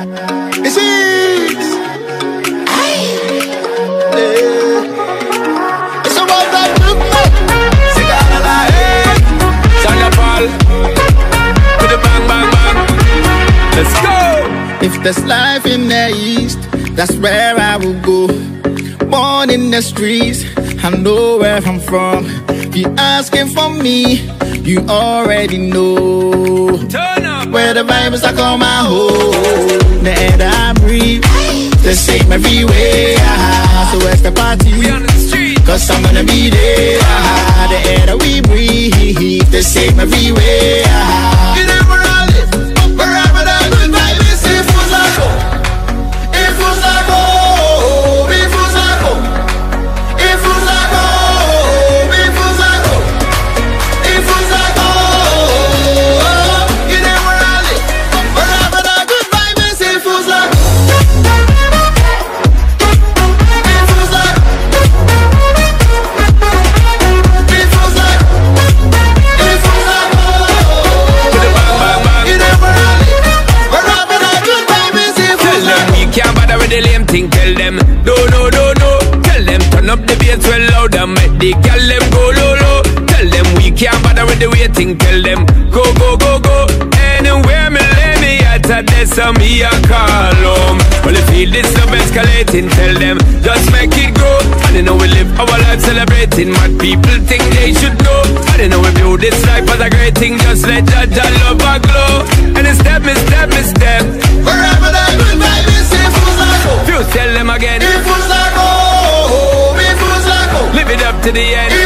It's it. It's about that movement. Cigar la hey. Sean Da Paul. With the bang, bang, bang. Let's go. If there's life in the east, that's where I will go. Born in the streets, I know where I'm from. If you're asking for me, you already know. Turn up. Where the vibes are call my home. The same everywhere. Ah, so where's the party? We on the street. Cause I'm gonna be there. Ah, the air that we breathe, the same everywhere. You turn up the bass well loud and make the gal them go low, low. Tell them we can't bother with the waiting. Tell them go, go, go, go. Anywhere me lay me at a desk, so me a call home. Well, you feel this love escalating. Tell them just make it grow. And you know we live our life celebrating what people think they should know. And you know we view this life as a great thing. Just let that, that love glow. And it's step, me to the end.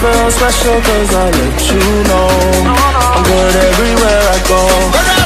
Feel special cause I let you know. I'm good everywhere I go